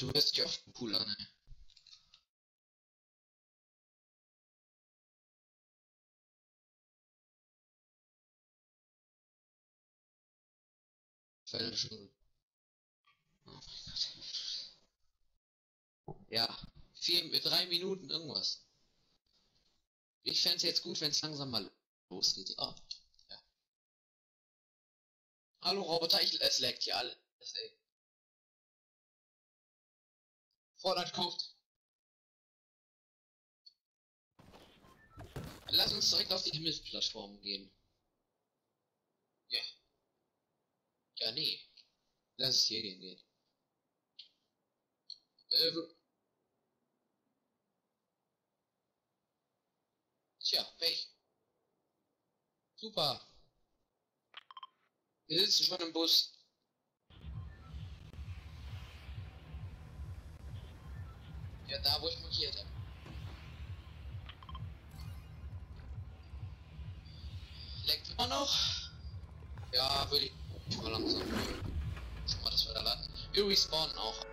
du hörst dich oft cool an, ey. Viertelstunde. Oh. Ja, vier, drei Minuten irgendwas. Ich fände es jetzt gut, wenn es langsam mal losgeht. Ah, ja. Hallo Roboter, ich, es leckt hier alles, ey. Fortnite kauft. Lass uns direkt auf die Himmelsplattform gehen. Ja. Ja, nee. Lass es hier gehen gehen. Äh, Tja, Pech. Super. Wir sitzen schon im Bus. Ja, da wo ich markiert habe. Leckt immer noch? Ja, würde ich mal langsam. Schon mal das wir da landen. Wir respawnen auch.